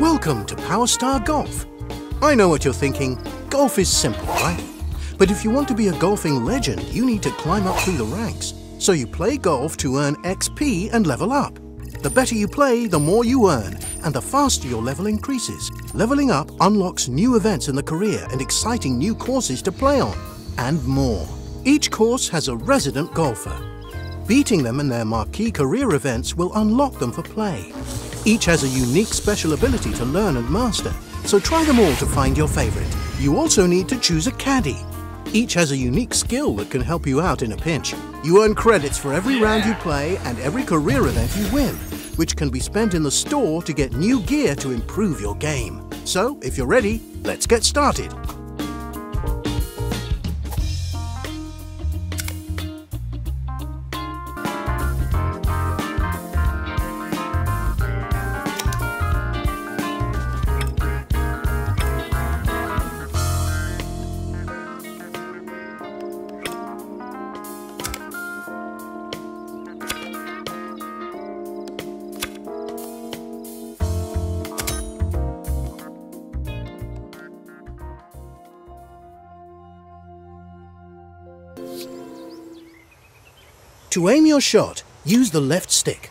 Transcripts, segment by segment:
Welcome to Powerstar Golf. I know what you're thinking. Golf is simple, right? But if you want to be a golfing legend, you need to climb up through the ranks. So you play golf to earn XP and level up. The better you play, the more you earn, and the faster your level increases. Leveling up unlocks new events in the career and exciting new courses to play on, and more. Each course has a resident golfer. Beating them in their marquee career events will unlock them for play. Each has a unique special ability to learn and master, so try them all to find your favorite. You also need to choose a caddy. Each has a unique skill that can help you out in a pinch. You earn credits for every round you play and every career event you win, which can be spent in the store to get new gear to improve your game. So, if you're ready, let's get started. To aim your shot, use the left stick.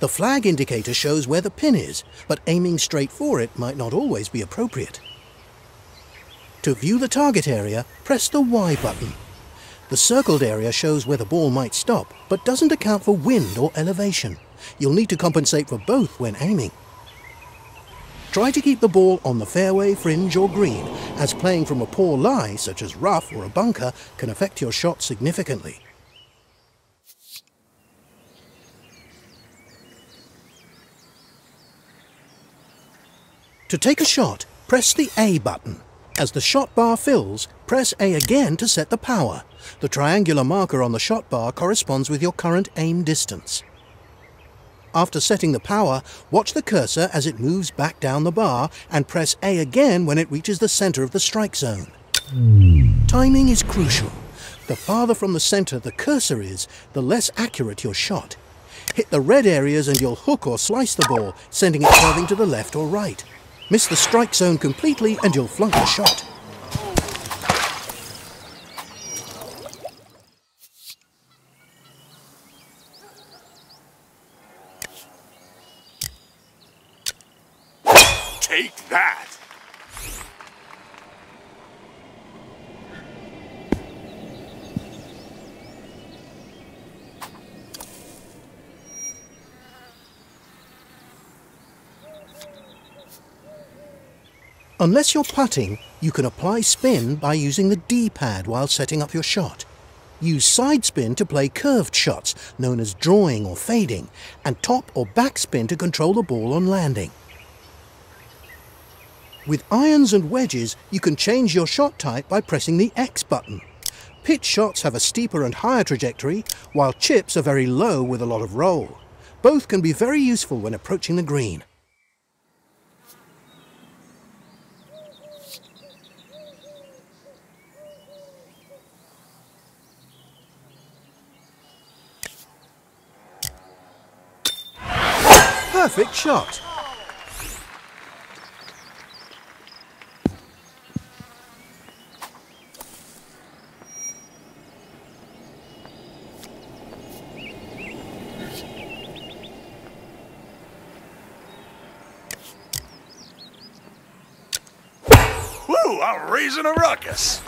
The flag indicator shows where the pin is, but aiming straight for it might not always be appropriate. To view the target area, press the Y button. The circled area shows where the ball might stop, but doesn't account for wind or elevation. You'll need to compensate for both when aiming. Try to keep the ball on the fairway, fringe or green, as playing from a poor lie, such as rough or a bunker, can affect your shot significantly. To take a shot, press the A button. As the shot bar fills, press A again to set the power. The triangular marker on the shot bar corresponds with your current aim distance. After setting the power, watch the cursor as it moves back down the bar and press A again when it reaches the center of the strike zone. Timing is crucial. The farther from the center the cursor is, the less accurate your shot. Hit the red areas and you'll hook or slice the ball, sending it curving to the left or right. Miss the strike zone completely and you'll flunk the shot. Take that! Unless you're putting, you can apply spin by using the D-pad while setting up your shot. Use side spin to play curved shots, known as drawing or fading, and top or back spin to control the ball on landing. With irons and wedges, you can change your shot type by pressing the X button. Pitch shots have a steeper and higher trajectory, while chips are very low with a lot of roll. Both can be very useful when approaching the green. Perfect shot. Woo, I'm raising a ruckus.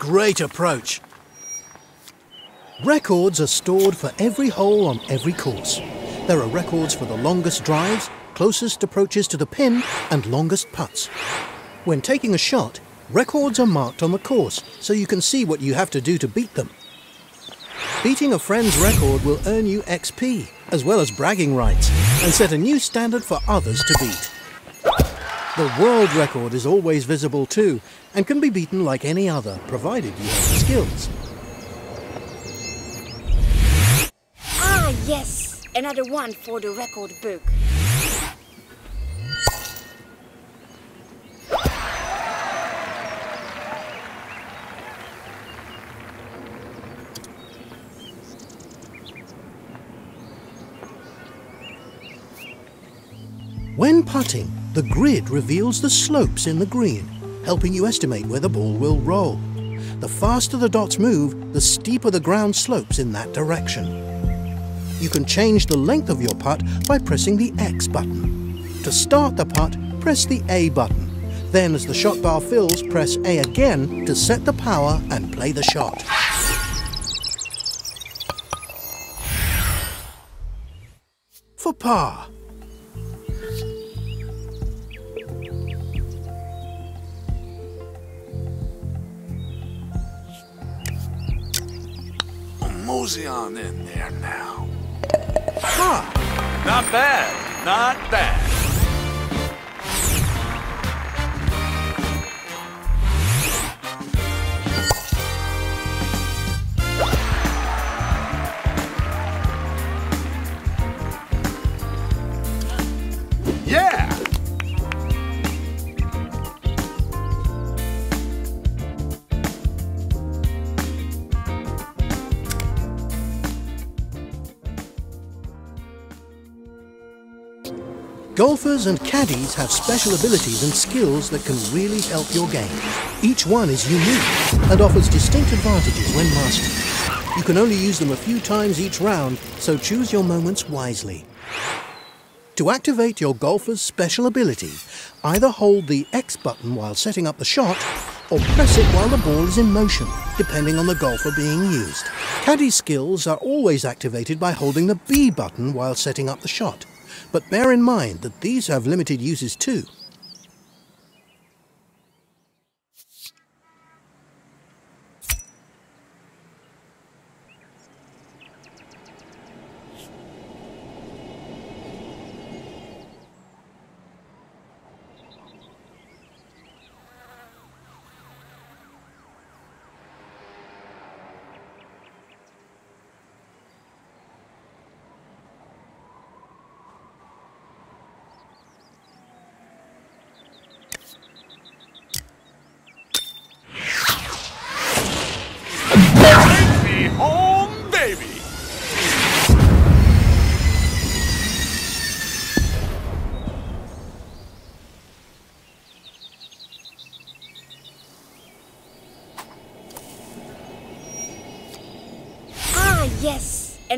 Great approach. Records are stored for every hole on every course. There are records for the longest drives, closest approaches to the pin, and longest putts. When taking a shot, records are marked on the course so you can see what you have to do to beat them. Beating a friend's record will earn you XP, as well as bragging rights, and set a new standard for others to beat. The world record is always visible too, and can be beaten like any other, provided you have the skills. Another one for the record book. When putting, the grid reveals the slopes in the green, helping you estimate where the ball will roll. The faster the dots move, the steeper the ground slopes in that direction. You can change the length of your putt by pressing the X button. To start the putt, press the A button. Then as the shot bar fills, press A again to set the power and play the shot. For par. Mosey on in there now. Par. Not bad. Not bad. Golfers and caddies have special abilities and skills that can really help your game. Each one is unique and offers distinct advantages when mastered. You can only use them a few times each round, so choose your moments wisely. To activate your golfer's special ability, either hold the X button while setting up the shot or press it while the ball is in motion, depending on the golfer being used. Caddy skills are always activated by holding the B button while setting up the shot, but bear in mind that these have limited uses too.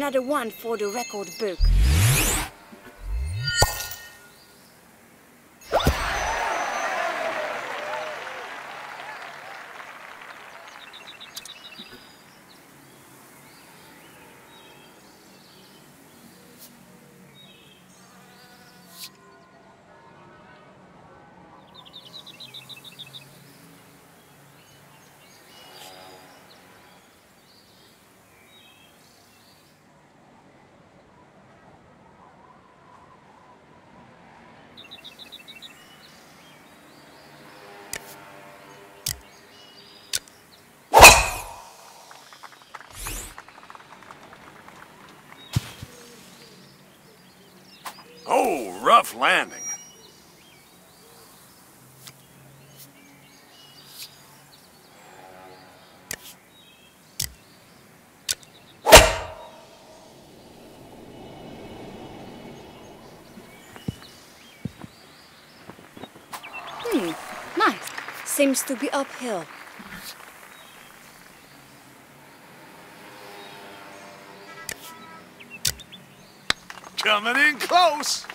Another one for the record book. Oh, rough landing. Hmm, nice. Seems to be uphill. Coming in close.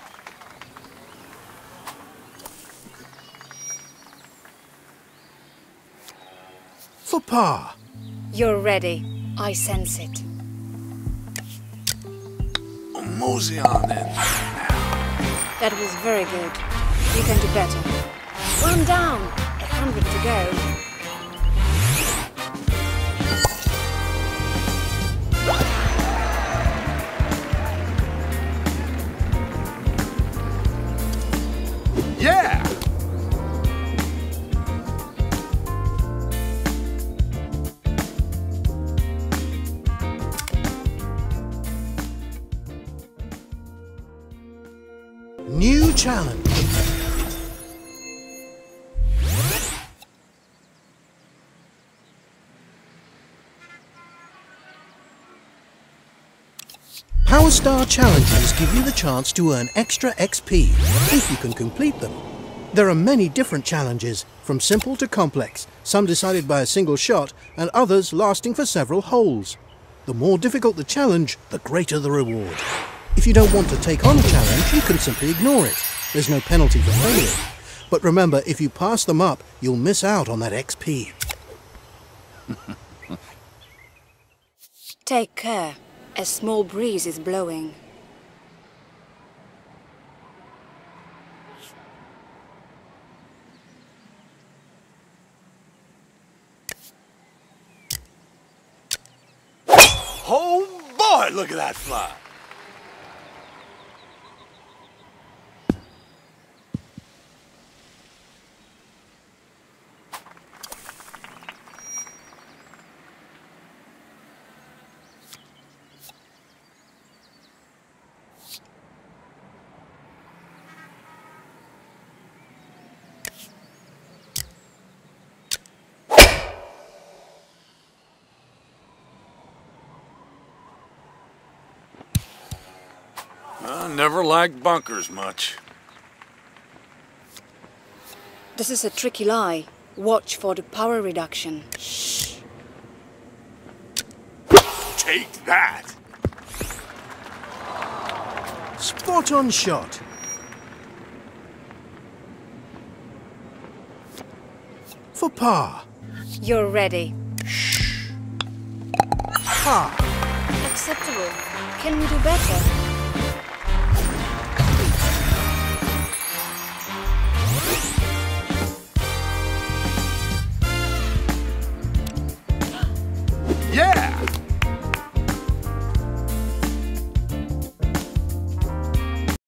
You're ready. I sense it. Mosey on now. That was very good. You can do better. One down. A hundred to go. New challenge. Powerstar challenges give you the chance to earn extra XP if you can complete them. There are many different challenges, from simple to complex, some decided by a single shot and others lasting for several holes. The more difficult the challenge, the greater the reward. If you don't want to take on a challenge, you can simply ignore it. There's no penalty for failing. But remember, if you pass them up, you'll miss out on that XP. Take care. A small breeze is blowing. Oh boy, look at that fly. I never liked bunkers much. This is a tricky lie. Watch for the power reduction. Shh. Take that. Spot on shot. For par. You're ready. Shh. Par. Acceptable. Can we do better?